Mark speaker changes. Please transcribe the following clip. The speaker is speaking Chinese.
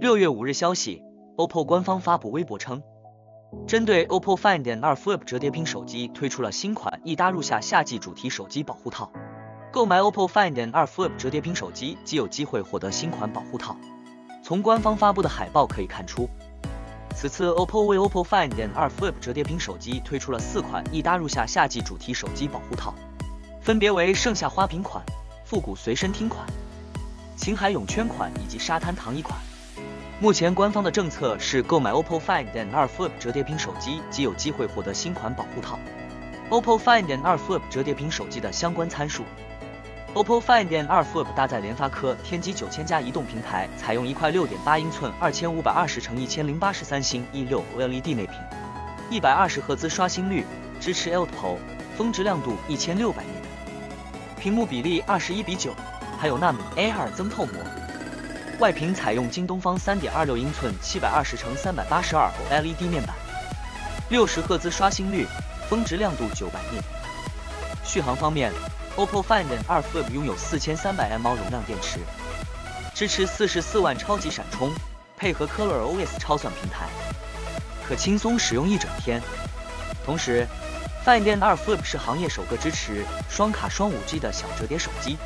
Speaker 1: 六月五日消息，OPPO 官方发布微博称，针对 OPPO Find N2 Flip 折叠屏手机推出了新款易搭入下夏季主题手机保护套，购买 OPPO Find N2 Flip 折叠屏手机即有机会获得新款保护套。从官方发布的海报可以看出，此次 OPPO 为 OPPO Find N2 Flip 折叠屏手机推出了四款易搭入下夏季主题手机保护套，分别为盛夏花瓶款、复古随身听款、青海泳圈款以及沙滩躺椅款。目前官方的政策是购买 OPPO Find N2 Flip 折叠屏手机即有机会获得新款保护套。OPPO Find N2 Flip 折叠屏手机的相关参数：OPPO Find N2 Flip 搭载联发科天玑九千加移动平台，采用一块六点八英寸二千五百二十乘一千零八十三星 E 六 OLED 内屏，一百二十赫兹刷新率，支持 LTPO，峰值亮度一千六百尼，屏幕比例二十一比九，还有纳米 A2 增透膜。外屏采用京东方三点二六英寸七百二十乘三百八十二 OLED 面板，六十赫兹刷新率，峰值亮度九百尼。续航方面，OPPO Find N2 Flip 拥有四千三百 mAh 容量电池，支持四十四万超级闪充，配合 ColorOS 超算平台，可轻松使用一整天。同时，Find N2 Flip 是行业首个支持双卡双五 G 的小折叠手机。